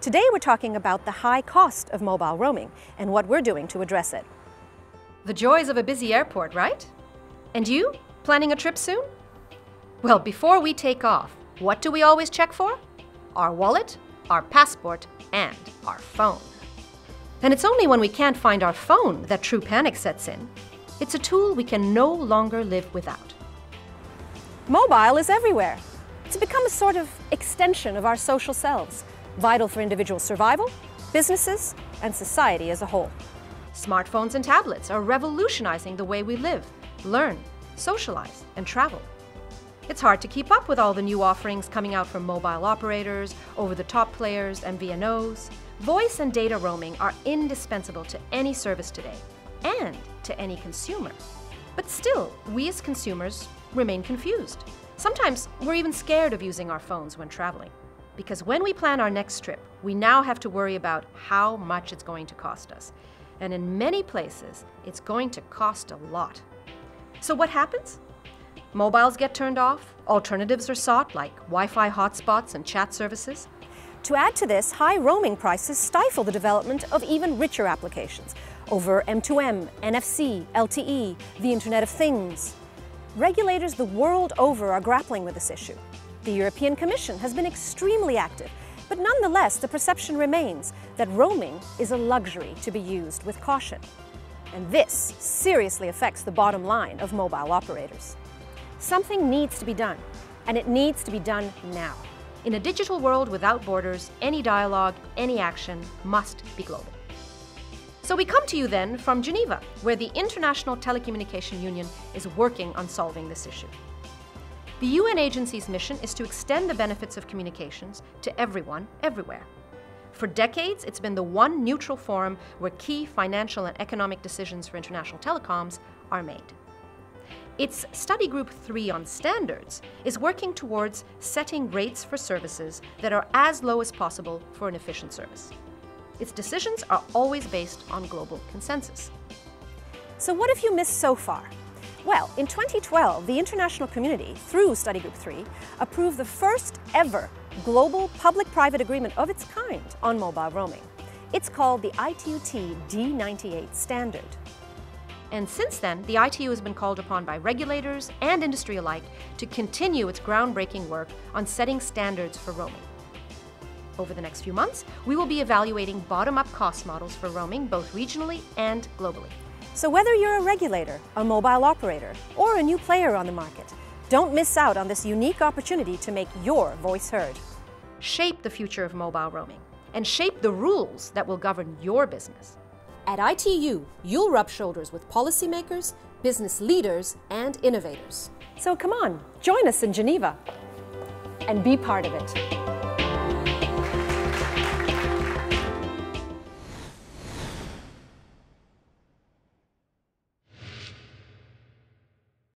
Today we're talking about the high cost of mobile roaming and what we're doing to address it. The joys of a busy airport, right? And you? Planning a trip soon? Well, before we take off, what do we always check for? Our wallet, our passport, and our phone. And it's only when we can't find our phone that true panic sets in. It's a tool we can no longer live without. Mobile is everywhere. It's become a sort of extension of our social selves, vital for individual survival, businesses, and society as a whole. Smartphones and tablets are revolutionizing the way we live, learn, socialize, and travel. It's hard to keep up with all the new offerings coming out from mobile operators, over the top players, and VNOs. Voice and data roaming are indispensable to any service today and to any consumer. But still, we as consumers remain confused. Sometimes we're even scared of using our phones when traveling. Because when we plan our next trip, we now have to worry about how much it's going to cost us. And in many places, it's going to cost a lot. So what happens? Mobiles get turned off, alternatives are sought like Wi Fi hotspots and chat services. To add to this, high roaming prices stifle the development of even richer applications over M2M, NFC, LTE, the Internet of Things. Regulators the world over are grappling with this issue. The European Commission has been extremely active, but nonetheless, the perception remains that roaming is a luxury to be used with caution. And this seriously affects the bottom line of mobile operators. Something needs to be done, and it needs to be done now. In a digital world without borders, any dialogue, any action must be global. So we come to you then from Geneva, where the International Telecommunication Union is working on solving this issue. The UN agency's mission is to extend the benefits of communications to everyone, everywhere. For decades, it's been the one neutral forum where key financial and economic decisions for international telecoms are made. Its Study Group 3 on standards is working towards setting rates for services that are as low as possible for an efficient service. Its decisions are always based on global consensus. So, what have you missed so far? Well, in 2012, the international community, through Study Group 3, approved the first ever global public private agreement of its kind on mobile roaming. It's called the ITU-T D98 standard. And since then, the ITU has been called upon by regulators and industry alike to continue its groundbreaking work on setting standards for roaming. Over the next few months, we will be evaluating bottom up cost models for roaming both regionally and globally. So, whether you're a regulator, a mobile operator, or a new player on the market, don't miss out on this unique opportunity to make your voice heard. Shape the future of mobile roaming and shape the rules that will govern your business. At ITU, you'll rub shoulders with policymakers, business leaders, and innovators. So come on, join us in Geneva and be part of it.